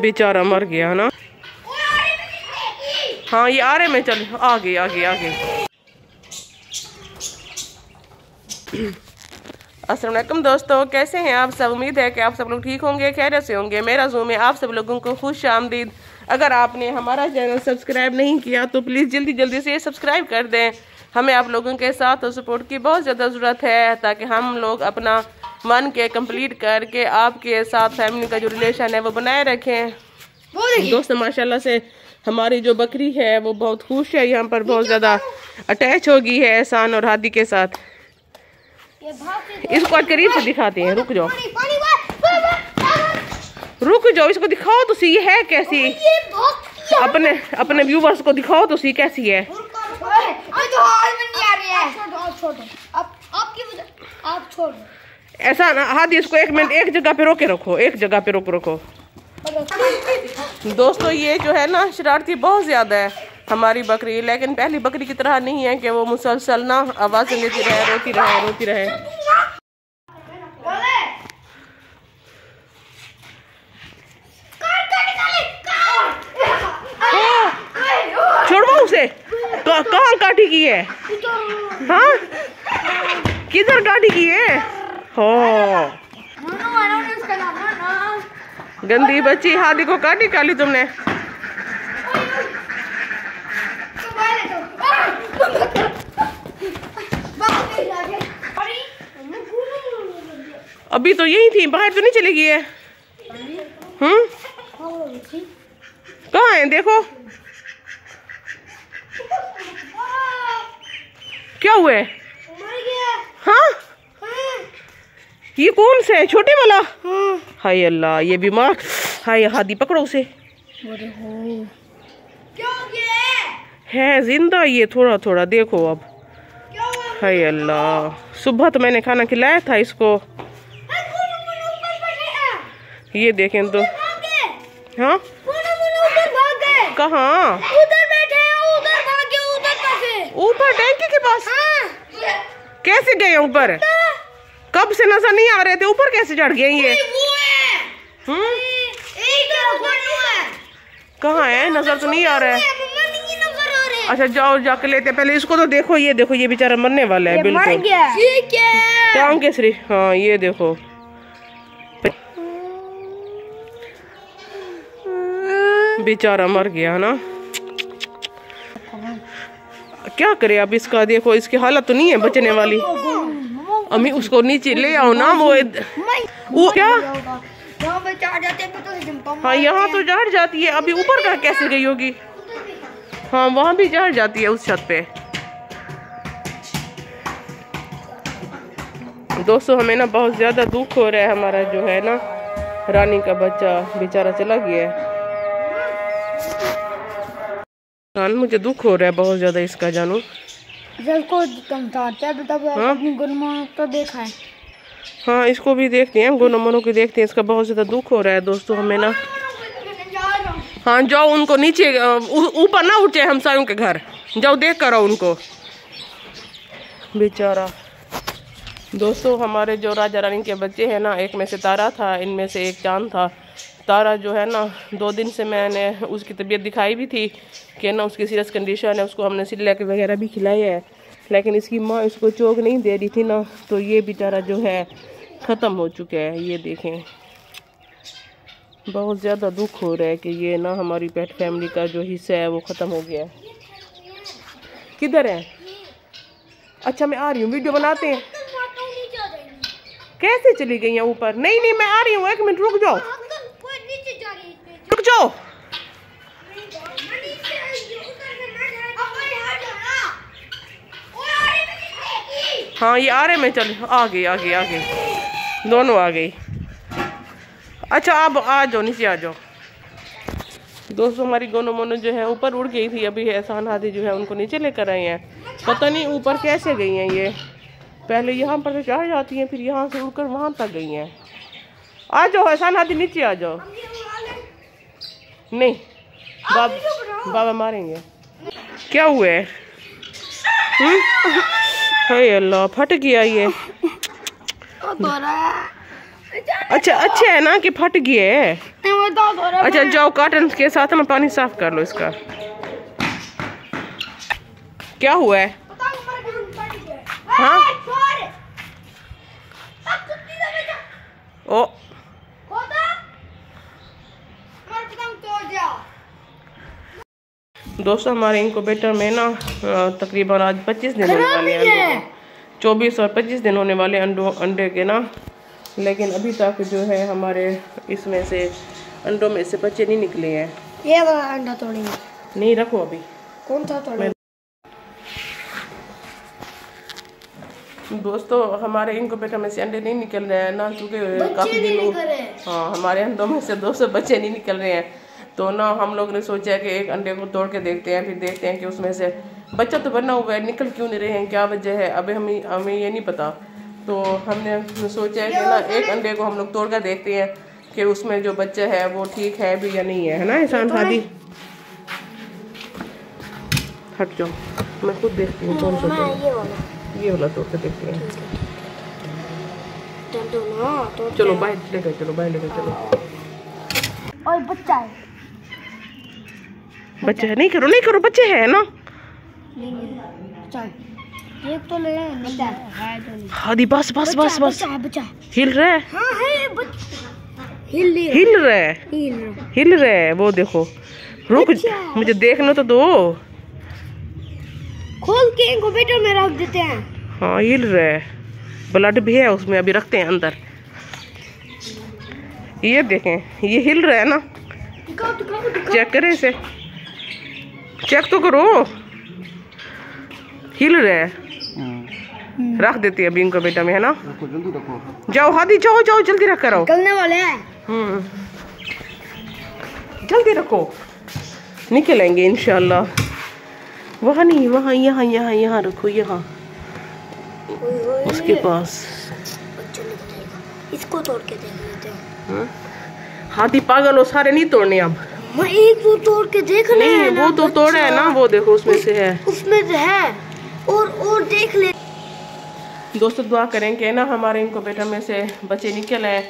बेचारा मर गया, है ना? हाँ ये आ रहे मैं चल आ गई आ गई आ गई असलम दोस्तों, कैसे हैं आप सब? उम्मीद है कि आप सब लोग ठीक होंगे खैर से होंगे। मेरा जूम है, आप सब लोगों को खुश आमदीद। अगर आपने हमारा चैनल सब्सक्राइब नहीं किया तो प्लीज़ जल्दी जल्दी से सब्सक्राइब कर दें। हमें आप लोगों के साथ और सपोर्ट की बहुत ज़्यादा ज़रूरत है, ताकि हम लोग अपना मन के कंप्लीट करके आपके साथ फैमिली का जो रिलेशन है वो बनाए रखें। दोस्त माशाल्लाह से हमारी जो बकरी है वो बहुत खुश है। यहाँ पर बहुत ज़्यादा अटैच हो गई है एहसान और हादी के साथ। इसको आज करीब से दिखाते हैं। रुक जाओ। रुक जाओ इसको दिखाओ तो सी है कैसी। अपने अपने व्यूवर्स को दिखाओ तो सी कैसी है। ऐसा ना, हाथ इसको एक मिनट, एक जगह पे रोके रखो, एक जगह पे रोक रखो दोस्तों, ये जो है ना, शरारती बहुत ज़्यादा है हमारी बकरी। लेकिन पहली बकरी की तरह नहीं है कि वो मुसलसल ना आवाज़ें देती रहे, रोती रहे रोती रहे। छोड़वा उसे। कहाँ काटी की है? हाँ? किधर काटी की है? गंदी बच्ची हादी को काटी काली तुमने? अभी तो यही थी, बाहर तो नहीं चली गई है। हम्म? कहाँ है, देखो। क्या हुआ हाँ? ये कौन सा है? छोटे वाला? हाय अल्लाह ये बीमार। हाय हादी पकड़ो उसे। है। ज़िंदा ये थोड़ा थोड़ा देखो अब। हाय अल्लाह सुबह तो मैंने खाना खिलाया था इसको। ये देखें तो। हाँ? कहाँ? उधर बैठे हैं उधर भागे उधर कैसे ऊपर टैंकी के पास। हाँ। कैसे गए ऊपर? कब से नज़र नहीं आ रहे थे? ऊपर कैसे चढ़ गए ये? वो है? हम्म? है? कहाँ है? नज़र तो नहीं आ रहा है। मम्मा नहीं नज़र आ रहे। अच्छा जाओ जाके लेते हैं। पहले इसको तो देखो ये देखो ये बेचारा मरने वाला है बिल्कुल। गया। ठीक है? टांग केसरी हाँ ये देखो। बेचारा मर गया ना? क्या करे अब इसका? देखो इसकी हालत तो नहीं है बचने वाली। अम्मी उसको नीचे ले आओ ना वो वो क्या? हैं यहाँ तो चढ़ जाती है। अभी ऊपर का कैसे गई होगी? हाँ वहाँ भी चढ़ जाती है उस छत पे। दोस्तों हमें ना बहुत ज़्यादा दुख हो रहा है हमारा जो है ना रानी का बच्चा बेचारा चला गया हाँ। मुझे दुख हो रहा है बहुत ज़्यादा इसका जानू। जब को तब हाँ? अपनी तो देखा है। हाँ इसको भी देखते हैं गोनो मोनो की देखते हैं। इसका बहुत ज़्यादा दुख हो रहा है दोस्तों हमें ना। हाँ जाओ उनको नीचे ऊपर ना उठे हमसायों के घर। जाओ देख कर उनको। बेचारा। दोस्तों हमारे जो राजा रानी के बच्चे हैं ना एक में से तारा था इनमें से एक चाँद था। तारा जो है ना दो दिन से मैंने उसकी तबीयत दिखाई भी थी कि ना उसकी सीरियस कंडीशन है उसको हमने सिलेक वगैरह भी खिलाई है। लेकिन इसकी माँ इसको चोक नहीं दे रही थी ना तो ये बेचारा जो है ख़त्म हो चुका है ये देखें। बहुत ज़्यादा दुख हो रहा है कि ये ना हमारी पेट फैमिली का जो हिस्सा है वो ख़त्म हो गया है। किधर है? अच्छा मैं आ रही हूँ वीडियो बनाते हैं। कैसे चली गई हैं ऊपर? नहीं नहीं मैं आ रही हूँ एक मिनट रुक जाओ। हाँ ये आ रहे मैं चल आ गई आ गई आ गई। दोनों आ गई। अच्छा आप आ जाओ नीचे आ जाओ। दोस्तों हमारी गोनो मोनो जो है ऊपर उड़ गई थी अभी एहसान हाथी जो है उनको नीचे लेकर आए हैं। पता नहीं ऊपर कैसे गई हैं ये। पहले यहाँ पर चढ़ जाती हैं फिर यहाँ से उड़कर वहाँ तक गई हैं। आ जाओ एहसान हाथी नीचे आ जाओ। नहीं बाब, बाबा मारेंगे। क्या हुआ है? हम्म? हाय अल्लाह, फट गया ये। अच्छा अच्छा है ना कि फट गया है? अच्छा जाओ काटन के साथ में पानी साफ़ कर लो इसका। क्या हुआ है? है? ओ खोदा मेरे पतंग तोड़ दिया दोस्तों हमारे इनक्यूबेटर में ना तकरीबन आज 25 दिन होने वाले ही चौबीस और 25 दिन होने वाले अंडों अंडे के ना। लेकिन अभी तक जो है हमारे इसमें से अंडों में से बच्चे नहीं निकले हैं। ये वाला अंडा तोड़ेंगे। नहीं रखो अभी। कौन सा दोस्तों हमारे इनक्यूबेटर में से अंडे नहीं निकल रहे हैं ना क्योंकि काफ़ी दिन हाँ हमारे अंडों में से 200 बच्चे नहीं निकल रहे हैं। तो ना हम लोग ने सोचा कि एक अंडे को तोड़ के देखते हैं फिर देखते हैं कि उसमें से बच्चा तो बना हुआ है निकल क्यों नहीं रहे हैं क्या वजह है? अभी हमें हमें ये नहीं पता। तो हमने सोचा कि ना एक अंडे को हम लोग तोड़ कर देखते हैं कि उसमें जो बच्चा है वो ठीक है भी या नहीं है है ना एहसान शादी हट जाओ मैं खुद देखती हूँ कौन सा हाँ ये वाला। तोड़ के देखते हैं। चलो बाहर लेकर चलो बाहर लेकर चलो। और बच्चा है। बच्चे है। नहीं करो नहीं करो बच्चे है ना। है तो ले है तो हादी बस बस बस बस। हिल रहा है? हाँ हिल रहा है। हिल रहा है? वो देखो। रुक। मुझे देखने तो दो। खोल के इनक्यूबेटर में रख देते हैं। हाँ हिल रहा है। ब्लड भी है उसमें अभी रखते हैं अंदर। ये देखें ये हिल रहा है ना? दिखाओ दिखाओ दिखाओ। चेक करें इसे। चेक तो करो। हिल रहे है। रख देती है अभी इनको बेटा में है ना? जाओ हादी जाओ जाओ जल्दी रख कर। आओ निकलने वाले हैं। हम्म। जल्दी रखो। निकलेंगे इंशाल्लाह। वहाँ नहीं वहाँ यहाँ यहाँ यहाँ रखो यहाँ। उसके पास। इसको तोड़ के देख लेते हम्म? हाथी पागल हो सारे नहीं तोड़ने अब। मैं एक वो तोड़ के देख रहे नहीं हैं वो तो तोड़ा है ना वो देखो उसमें से है। उसमें से है। और और देख ले। दोस्तों दुआ करें कि ना हमारे इनको बेटा में से बच्चे निकल आए।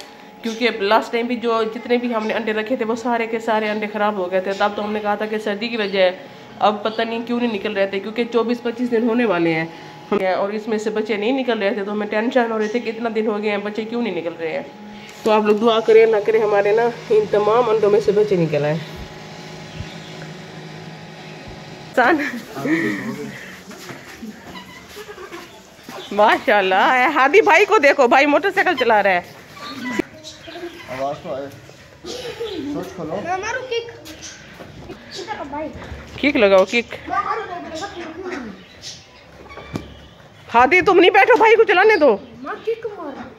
क्योंकि लास्ट टाइम भी जो जितने भी हमने अंडे रखे थे वो सारे के सारे अंडे खराब हो गए थे। तब तो हमने कहा था कि सर्दी की वजह है। अब पता नहीं क्यों नहीं निकल रहे थे क्योंकि 24-25 दिन होने वाले हैं। और इसमें से बच्चे नहीं निकल रहे थे तो हमें टेंशन हो रही थी कि इतना दिन हो गए हैं बच्चे क्यों नहीं निकल रहे हैं? तो आप लोग दुआ करें ना करें हमारे ना इन तमाम अंडों में से बच्चे निकल आए। माशाल्लाह हादी भाई को देखो भाई मोटरसाइकिल चला रहा है। आवाज़ तो आए। सोच खोलो। मैं मारू किक किक लगाओ किक हादी तुम नहीं बैठो भाई को चलाने दो मैं किक मारू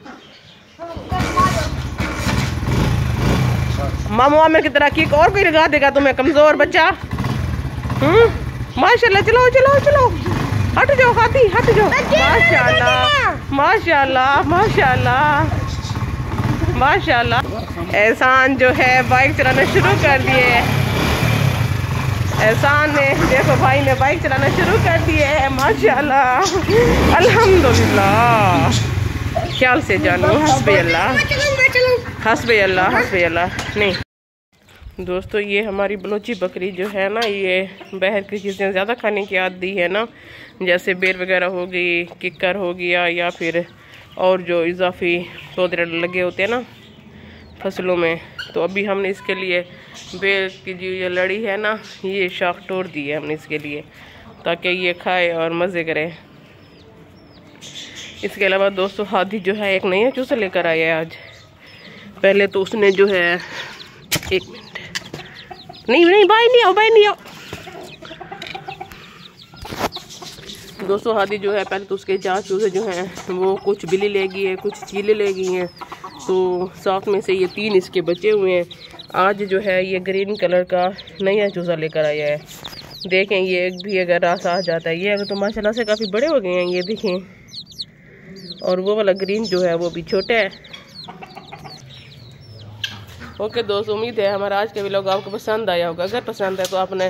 मामू आमिर की तरह किक और कोई लगा देगा तुम्हें कमज़ोर बच्चा। हम्म? माशाल्लाह चलो चलो चलो हट जाओ हाथी हट जाओ। माशाल्लाह माशाल्लाह माशाल्लाह माशाल्लाह। एहसान जो है बाइक चलाना शुरू कर दिए। एहसान ने देखो भाई ने बाइक चलाना शुरू कर दिए है माशाल्लाह। अल्हम्दुलिल्लाह। ख्याल से जानो हंसबे अल्लाह। हंसबे अल्लाह हंसबे अल्लाह नहीं। दोस्तों, ये हमारी बलोची बकरी जो है ना, ये बहर की चीज़ें ज़्यादा खाने की आदती है ना, जैसे बेर वगैरह हो गई, किक्कर हो गया, या फिर और जो इजाफी पौधे लगे होते हैं ना, फ़सलों में। तो अभी हमने इसके लिए बेर की जो ये लड़ी है ना, ये शाख तोड़ दी है हमने इसके लिए, ताकि ये खाए और मज़े करे। इसके अलावा दोस्तों, हाथी जो है, एक नया चूसा लेकर आया है आज। पहले तो उसने जो है, एक मिनट। नहीं नहीं भाई नहीं आओ भाई नहीं आओ। दोस्तों, हादी जो है, पहले तो उसके चार चूजे जो हैं, वो कुछ बिली ले गई है, कुछ चीले ले गई हैं। तो साथ में से ये तीन इसके बचे हुए हैं। आज जो है, ये ग्रीन कलर का नया चूजा लेकर आया है। देखें, ये एक भी अगर रास आ जाता है, ये अगर तो माशाल्लाह से काफ़ी बड़े हो गए हैं, ये देखें। और वो वाला ग्रीन जो है, वो भी छोटा है। ओके दोस्त, उम्मीद है हमारा आज का व्लॉग आपको पसंद आया होगा। अगर पसंद है तो आपने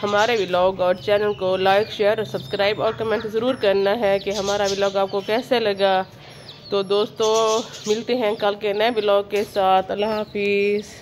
हमारे व्लॉग और चैनल को लाइक शेयर और सब्सक्राइब और कमेंट ज़रूर करना है कि हमारा व्लॉग आपको कैसे लगा। तो दोस्तों, मिलते हैं कल के नए ब्लॉग के साथ। अल्लाह हाफिज़।